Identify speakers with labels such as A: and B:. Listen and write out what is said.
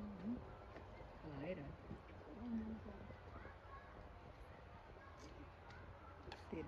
A: đừng
B: Ter